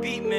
beat, me.